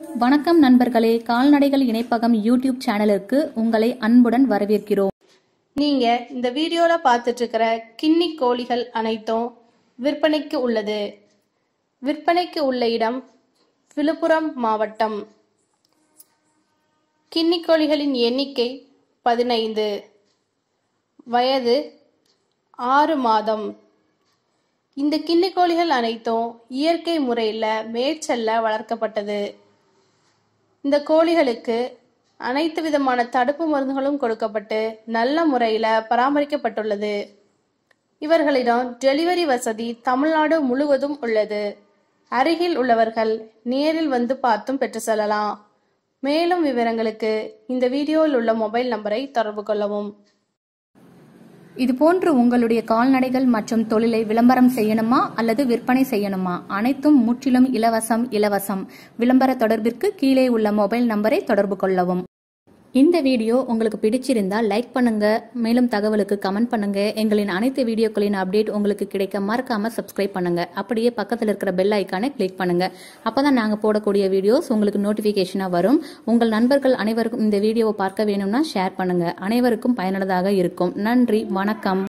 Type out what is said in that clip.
வணக்கம் நண்பர்களே கால்நடைகள் இணைப்பகம் யூடியூப் சேனலுக்கு உங்களை அன்புடன் வரவேற்கிறோம். நீங்க இந்த வீடியோல பார்த்துட்டு இருக்கிற கின்னி கோழிகள் அனைத்தும் விற்பனைக்கு உள்ளது. விற்பனைக்கு உள்ள இடம் விழுப்புரம் மாவட்டம். கின்னி கோழிகளின் எண்ணிக்கை பதினைந்து. வயது ஆறு மாதம். இந்த கின்னி கோழிகள் அனைத்தும் இயற்கை முறையில் மேய்ச்சல்ல வளர்க்கப்பட்டது. இந்த கோழிகளுக்கு அனைத்து விதமான தடுப்பு மருந்துகளும் கொடுக்கப்பட்டு நல்ல முறையில் பராமரிக்கப்பட்டுள்ளது. இவர்களிடம் டெலிவரி வசதி தமிழ்நாடு முழுவதும் உள்ளது. அருகில் உள்ளவர்கள் நேரில் வந்து பார்த்தும் பெற்று செல்லலாம். மேலும் விவரங்களுக்கு இந்த வீடியோவில் உள்ள மொபைல் நம்பரை தொடர்பு கொள்ளவும். இது போன்று உங்களுடைய கால்நடைகள் மற்றும் தொழிலை விளம்பரம் செய்யணுமா அல்லது விற்பனை செய்யணுமா? அனைத்தும் முற்றிலும் இலவசம் இலவசம். விளம்பர தொடர்பிற்கு கீழே உள்ள மொபைல் நம்பரை தொடர்பு கொள்ளவும். இந்த வீடியோ உங்களுக்கு பிடிச்சிருந்தால் லைக் பண்ணுங்க மேலும் தகவலுக்கு கமெண்ட் பண்ணுங்க. எங்களின் அனைத்து வீடியோக்களின் அப்டேட் உங்களுக்கு கிடைக்க மறக்காம சப்ஸ்கிரைப் பண்ணுங்க. அப்படியே பக்கத்தில் இருக்கிற பெல் ஐக்கானை கிளிக் பண்ணுங்க. அப்பதான் நாங்க போடக்கூடிய வீடியோஸ் உங்களுக்கு நோட்டிபிகேஷனா வரும். உங்கள் நண்பர்கள் அனைவருக்கும் இந்த வீடியோவை பார்க்க வேணும்னா ஷேர் பண்ணுங்க. அனைவருக்கும் பயனுள்ளதாக இருக்கும். நன்றி வணக்கம்.